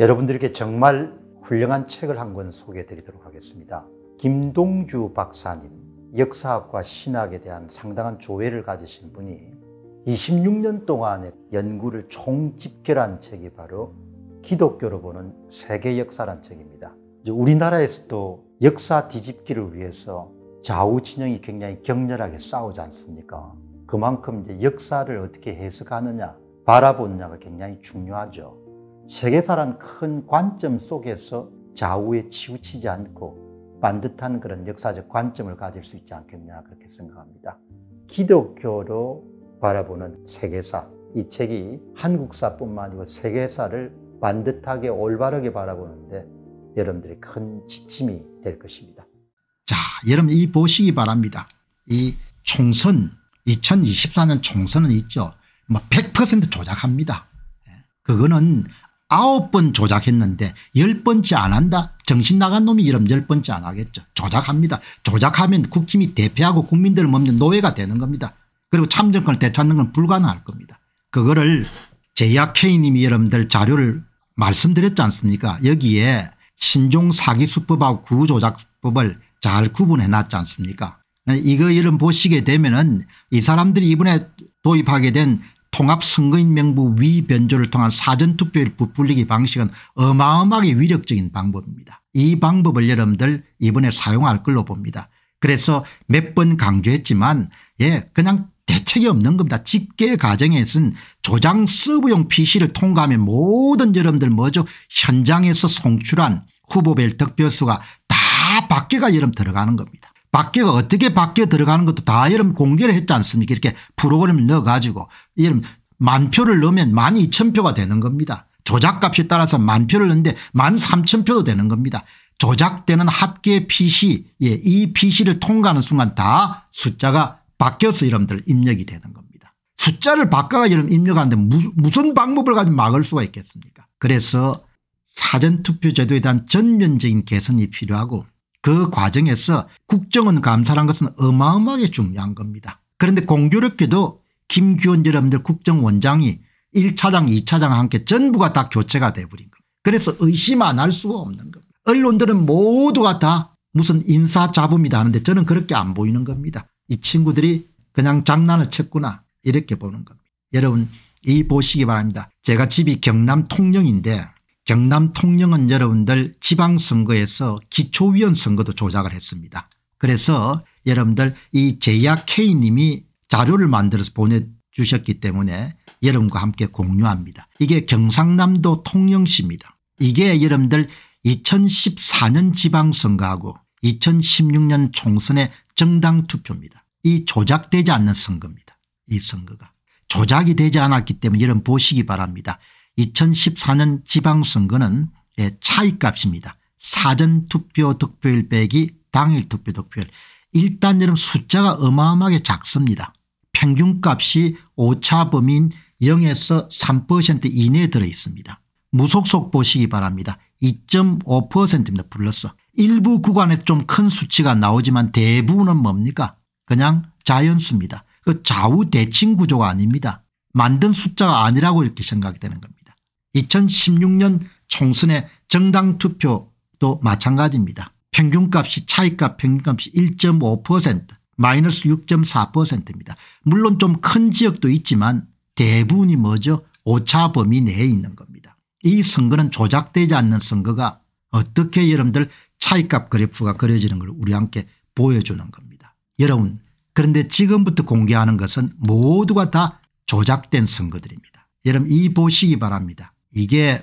여러분들께 정말 훌륭한 책을 한 권 소개해 드리도록 하겠습니다. 김동주 박사님, 역사학과 신학에 대한 상당한 조예를 가지신 분이 26년 동안의 연구를 총집결한 책이 바로 기독교로 보는 세계 역사란 책입니다. 우리나라에서도 역사 뒤집기를 위해서 좌우 진영이 굉장히 격렬하게 싸우지 않습니까? 그만큼 이제 역사를 어떻게 해석하느냐, 바라보느냐가 굉장히 중요하죠. 세계사란 큰 관점 속에서 좌우에 치우치지 않고 반듯한 그런 역사적 관점을 가질 수 있지 않겠냐 그렇게 생각합니다. 기독교로 바라보는 세계사 이 책이 한국사뿐만 아니고 세계사를 반듯하게 올바르게 바라보는데 여러분들의 큰 지침이 될 것입니다. 자 여러분 이 보시기 바랍니다. 이 총선 2024년 총선은 있죠. 뭐 100% 조작합니다. 예. 그거는 아홉 번 조작했는데 열 번째 안 한다 정신 나간 놈이 이름 열 번째 안 하겠죠. 조작합니다. 조작하면 국힘이 대표하고 국민들을 멈는 노예가 되는 겁니다. 그리고 참정권을 되찾는 건 불가능할 겁니다. 그거를 제약 K님이 여러분들 자료를 말씀드렸지 않습니까 여기에 신종 사기수법하고 구조작법을 잘 구분해 놨지 않습니까 이거 이런 보시게 되면 은 이 사람들이 이번에 도입하게 된 통합선거인 명부 위변조를 통한 사전투표를 부풀리기 방식은 어마어마하게 위력적인 방법입니다. 이 방법을 여러분들 이번에 사용할 걸로 봅니다. 그래서 몇 번 강조했지만 예 그냥 대책이 없는 겁니다. 집계 과정에서는 조장 서브용 PC를 통과하면 모든 여러분들 뭐죠 현장에서 송출한 후보 별 득표수가 다 밖에가 여러분 들어가는 겁니다. 밖에가 어떻게 밖에 들어가는 것도 다 여러분 공개를 했지 않습니까 이렇게 프로그램을 넣어 가지고 여러분 만 표를 넣으면 만 이천 표가 되는 겁니다. 조작값에 따라서 만 표를 넣는데 만 삼천 표도 되는 겁니다. 조작되는 합계 PC 예, 이 PC를 통과하는 순간 다 숫자가 바뀌어서 여러분들 입력이 되는 겁니다. 숫자를 바꿔가 여러분 입력하는데 무슨 방법을 가지고 막을 수가 있겠습니까 그래서 사전투표 제도에 대한 전면적인 개선이 필요하고 그 과정에서 국정원 감사란 것은 어마어마하게 중요한 겁니다. 그런데 공교롭게도 김기현 여러분들 국정원장이 1차장 2차장 함께 전부가 다 교체가 돼버린 겁니다. 그래서 의심 안 할 수가 없는 겁니다. 언론들은 모두가 다 무슨 인사 잡음이다 하는데 저는 그렇게 안 보이는 겁니다. 이 친구들이 그냥 장난을 쳤구나 이렇게 보는 겁니다. 여러분 이 보시기 바랍니다. 제가 집이 경남 통영인데 경남 통영은 여러분들 지방선거에서 기초위원 선거도 조작을 했습니다. 그래서 여러분들 이 제약 K님이 자료를 만들어서 보내주셨기 때문에 여러분과 함께 공유합니다. 이게 경상남도 통영시입니다. 이게 여러분들 2014년 지방선거하고 2016년 총선의 정당 투표입니다. 이 조작되지 않는 선거입니다. 이 선거가. 조작이 되지 않았기 때문에 여러분 보시기 바랍니다. 2014년 지방선거는 예, 차이값입니다. 사전투표 득표율 빼기 당일 투표 득표율 일단 여러분 숫자가 어마어마하게 작습니다. 평균값이 오차 범인 0에서 3% 이내에 들어 있습니다. 무속속 보시기 바랍니다. 2.5%입니다. 플러스 일부 구간에 좀 큰 수치가 나오지만 대부분은 뭡니까 그냥 자연수입니다. 그 좌우 대칭 구조가 아닙니다. 만든 숫자가 아니라고 이렇게 생각이 되는 겁니다. 2016년 총선의 정당 투표도 마찬가지입니다. 평균값이 차이값 평균값이 1.5% 마이너스 6.4%입니다. 물론 좀 큰 지역도 있지만 대부분이 뭐죠 오차 범위 내에 있는 겁니다. 이 선거는 조작되지 않는 선거가 어떻게 여러분들 차이값 그래프가 그려지는 걸 우리 함께 보여주는 겁니다. 여러분 그런데 지금부터 공개하는 것은 모두가 다 조작된 선거들입니다. 여러분 이 보시기 바랍니다. 이게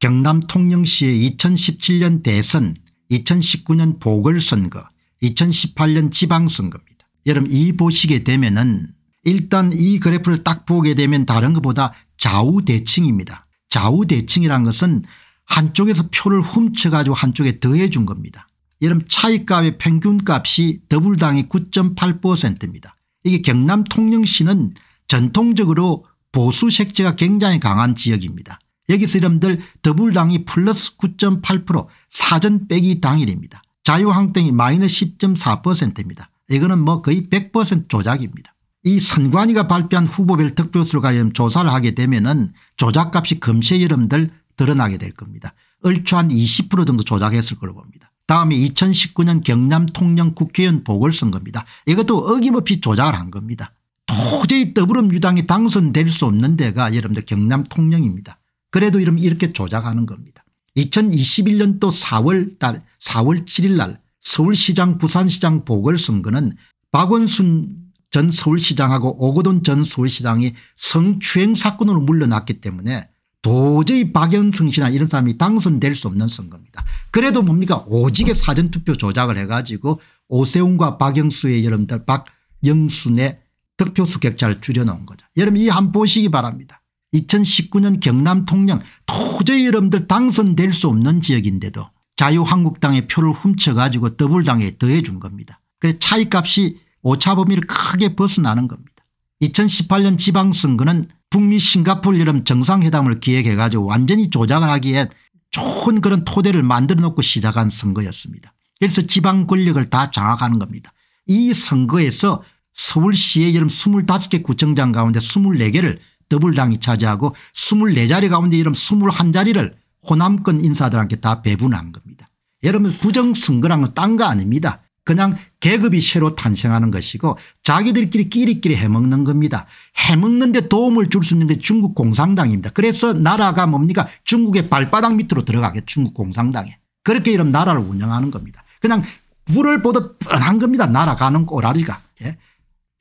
경남 통영시의 2017년 대선 2019년 보궐선거 2018년 지방선거입니다. 여러분 이 보시게 되면 은 일단 이 그래프를 딱 보게 되면 다른 것보다 좌우대칭입니다. 좌우대칭이란 것은 한쪽에서 표를 훔쳐가지고 한쪽에 더해 준 겁니다. 여러분 차이값의 평균값이 더불당이 9.8%입니다. 이게 경남 통영시는 전통적으로 보수 색채가 굉장히 강한 지역입니다. 여기서 여러분들 더불당이 플러스 9.8% 사전 빼기 당일입니다. 자유한국당이 마이너스 10.4%입니다. 이거는 뭐 거의 100% 조작입니다. 이 선관위가 발표한 후보별 득표수를 가연 조사를 하게 되면 은 조작값이 금세 여러분들 드러나게 될 겁니다. 얼추 한 20% 정도 조작했을 걸로 봅니다. 다음에 2019년 경남 통영 국회의원 보궐선거입니다. 이것도 어김없이 조작을 한 겁니다. 도저히 더불어민주당이 당선될 수 없는 데가 여러분들 경남 통영입니다. 그래도 이렇게 조작하는 겁니다. 2021년도 4월 달 4월 7일 날 서울시장 부산시장 보궐선거는 박원순 전 서울시장하고 오거돈 전 서울시장이 성추행 사건으로 물러났기 때문에 도저히 박영성 씨나 이런 사람이 당선될 수 없는 선거입니다. 그래도 뭡니까 오직의 사전투표 조작을 해가지고 오세훈과 박영수의 여러분들 박영순의 득표수 격차를 줄여놓은 거죠. 여러분 이 한 보시기 바랍니다. 2019년 경남 통영 도저히 여러분들 당선될 수 없는 지역인데도 자유한국당의 표를 훔쳐가지고 더불당에 더해준 겁니다. 그래서 차이값이 오차 범위를 크게 벗어나는 겁니다. 2018년 지방선거는 북미 싱가폴 여름 정상회담을 기획해 가지고 완전히 조작을 하기에 좋은 그런 토대를 만들어 놓고 시작한 선거였습니다. 그래서 지방 권력을 다 장악하는 겁니다. 이 선거에서 서울시의 여름 25개 구청장 가운데 24개를 더불당이 차지하고 24자리 가운데 여름 21자리를 호남권 인사들한테 다 배분한 겁니다. 여러분 부정선거란 딴거 아닙니다. 그냥 계급이 새로 탄생하는 것이고 자기들끼리 끼리끼리 해먹는 겁니다. 해먹는 데 도움을 줄 수 있는 게 중국 공산당입니다. 그래서 나라가 뭡니까 중국의 발바닥 밑으로 들어가게 중국 공산당에 그렇게 이런 나라를 운영하는 겁니다. 그냥 불을 보듯 뻔한 겁니다. 날아가는 꼬라리가.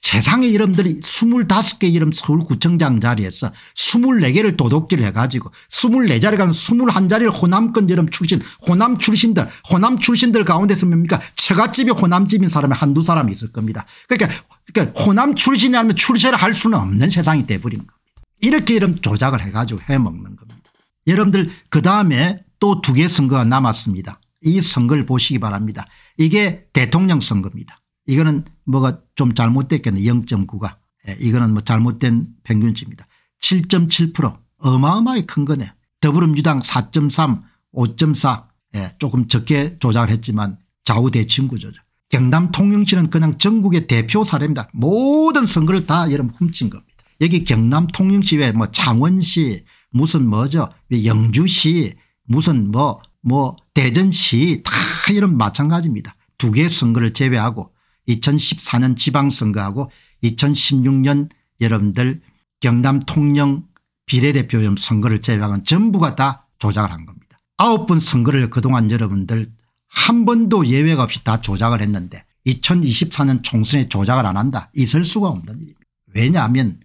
예? 세상에 이름들이 25개 이름 서울구청장 자리에서 24개를 도둑질 해가지고 24자리 가면 21자리를 호남권 이름 출신 호남 출신들 호남 출신들 가운데서 뭡니까 처갓집이 호남집인 사람이 한두 사람이 있을 겁니다. 그러니까, 그러니까 호남 출신이 아니면 출세를 할 수는 없는 세상이 돼버린 겁니다. 이렇게 이름 조작을 해가지고 해먹는 겁니다. 여러분들 그다음에 또 두 개 선거가 남았습니다. 이 선거를 보시기 바랍니다. 이게 대통령 선거입니다. 이거는 뭐가 좀 잘못됐겠네 0.9가 예, 이거는 뭐 잘못된 평균치입니다. 7.7% 어마어마하게 큰 거네. 더불어민주당 4.3 5.4 예, 조금 적게 조작을 했지만 좌우대칭 구조죠. 경남 통영시는 그냥 전국의 대표 사례입니다. 모든 선거를 다 여러분 훔친 겁니다. 여기 경남 통영시 외에 뭐 창원시 무슨 뭐죠 영주시 무슨 뭐뭐 뭐 대전시 다 이런 마찬가지입니다. 두 개 선거를 제외하고 2014년 지방선거하고 2016년 여러분들 경남 통영 비례대표 선거를 제외하고는 전부가 다 조작을 한 겁니다. 아홉 번 선거를 그동안 여러분들 한 번도 예외가 없이 다 조작을 했는데 2024년 총선에 조작을 안 한다 있을 수가 없는 일입니다. 왜냐하면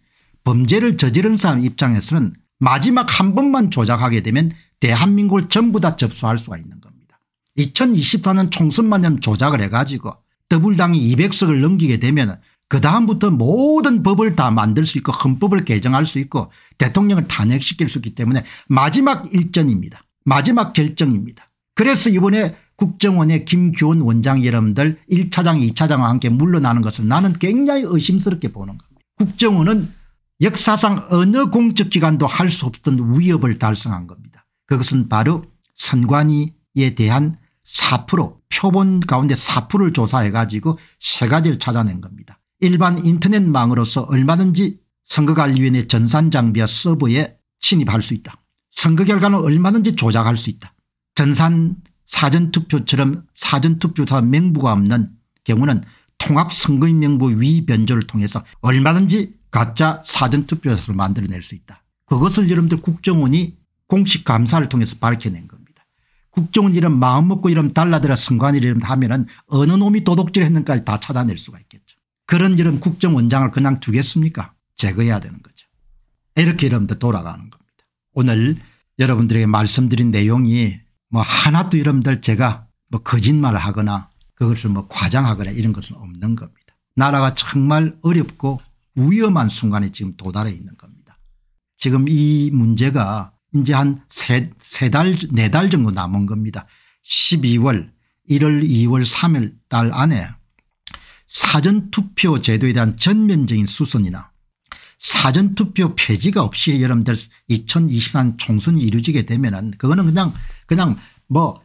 범죄를 저지른 사람 입장에서는 마지막 한 번만 조작하게 되면 대한민국을 전부 다 접수할 수가 있는 겁니다. 2024년 총선만 조작을 해가지고 더불당이 200석을 넘기게 되면 그다음부터 모든 법을 다 만들 수 있고 헌법을 개정할 수 있고 대통령을 탄핵시킬 수 있기 때문에 마지막 일전입니다. 마지막 결정입니다. 그래서 이번에 국정원의 김규원 원장 여러분들 1차장 2차장과 함께 물러나는 것을 나는 굉장히 의심스럽게 보는 겁니다. 국정원은 역사상 어느 공적기관도 할 수 없던 위협을 달성한 겁니다. 그것은 바로 선관위에 대한 4% 표본 가운데 4%를 조사해 가지고 세 가지를 찾아낸 겁니다. 일반 인터넷망으로서 얼마든지 선거관리위원회 전산장비와 서버에 침입할 수 있다. 선거 결과는 얼마든지 조작할 수 있다. 전산 사전투표처럼 사전투표사 명부가 없는 경우는 통합선거인 명부 위변조를 통해서 얼마든지 가짜 사전투표소를 만들어낼 수 있다. 그것을 여러분들 국정원이 공식 감사를 통해서 밝혀낸 겁니다. 국정원 이름 마음 먹고 이름 달라들어 선관위 이름 하면은 어느 놈이 도둑질 했는가를 다 찾아낼 수가 있겠죠. 그런 이름 국정원장을 그냥 두겠습니까 제거해야 되는 거죠. 이렇게 여러분들 돌아가는 겁니다. 오늘 여러분들에게 말씀드린 내용이 뭐 하나도 여러분들 제가 뭐 거짓말을 하거나 그것을 뭐 과장하거나 이런 것은 없는 겁니다. 나라가 정말 어렵고 위험한 순간에 지금 도달해 있는 겁니다. 지금 이 문제가 이제 한 세, 세 달, 네 달 정도 남은 겁니다. 12월, 1월, 2월, 3월 달 안에 사전투표 제도에 대한 전면적인 수선이나 사전투표 폐지가 없이 여러분들 2024년 총선이 이루어지게 되면 은 그거는 그냥 그냥 뭐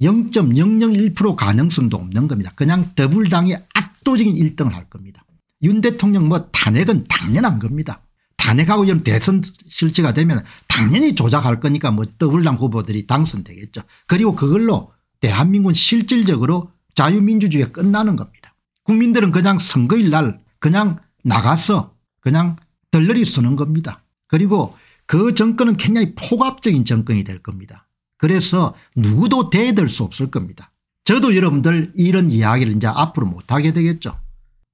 0.001% 가능성도 없는 겁니다. 그냥 더불당이 압도적인 1등을 할 겁니다. 윤 대통령 뭐 탄핵은 당연한 겁니다. 탄핵하고 이런 대선 실제가 되면 당연히 조작할 거니까 뭐 더블당 후보들이 당선되겠죠. 그리고 그걸로 대한민국은 실질적으로 자유민주주의가 끝나는 겁니다. 국민들은 그냥 선거일 날 그냥 나가서 그냥 덜러리 쓰는 겁니다. 그리고 그 정권은 굉장히 폭압적인 정권이 될 겁니다. 그래서 누구도 대들 수 없을 겁니다. 저도 여러분들 이런 이야기를 이제 앞으로 못하게 되겠죠.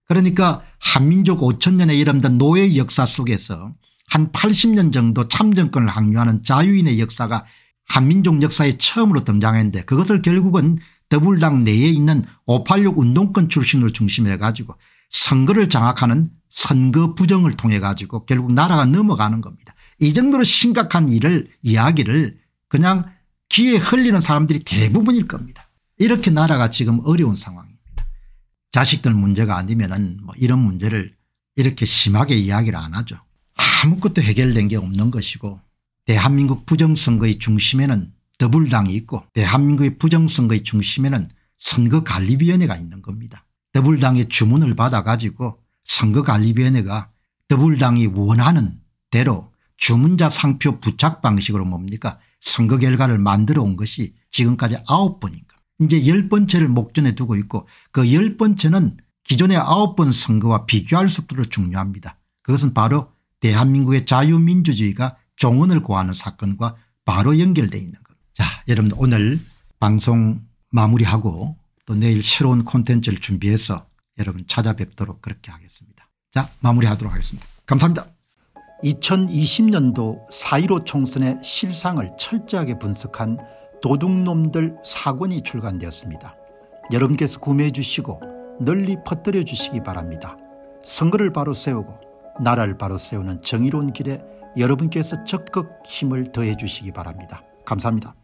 그러니까 한민족 5천년의 이름된 노예 역사 속에서 한 80년 정도 참정권을 항유하는 자유인의 역사가 한민족 역사에 처음으로 등장했는데 그것을 결국은 더불당 내에 있는 586 운동권 출신을 중심해 가지고 선거를 장악하는 선거 부정을 통해 가지고 결국 나라가 넘어가는 겁니다. 이 정도로 심각한 일을 이야기를 그냥 귀에 흘리는 사람들이 대부분일 겁니다. 이렇게 나라가 지금 어려운 상황입니다. 자식들 문제가 아니면 뭐 이런 문제를 이렇게 심하게 이야기를 안 하죠. 아무것도 해결된 게 없는 것이고 대한민국 부정선거의 중심에는 더불당이 있고 대한민국의 부정선거의 중심에는 선거관리위원회가 있는 겁니다. 더불당의 주문을 받아 가지고 선거관리위원회가 더불당이 원하는 대로 주문자 상표 부착 방식으로 뭡니까 선거 결과를 만들어 온 것이 지금까지 아홉 번인 겁니다. 이제 열 번째를 목전에 두고 있고 그 열 번째는 기존의 아홉 번 선거와 비교할 수 없도록 중요합니다. 그것은 바로 대한민국의 자유민주주의가 종언을 고하는 사건과 바로 연결되어 있는 겁니다. 자 여러분 오늘 방송 마무리하고 또 내일 새로운 콘텐츠를 준비해서 여러분 찾아뵙도록 그렇게 하겠습니다. 자 마무리하도록 하겠습니다. 감사합니다. 2020년도 4.15 총선의 실상을 철저하게 분석한 도둑놈들 사권이 출간되었습니다. 여러분께서 구매해 주시고 널리 퍼뜨려 주시기 바랍니다. 선거를 바로 세우고 나라를 바로 세우는 정의로운 길에 여러분께서 적극 힘을 더해 주시기 바랍니다. 감사합니다.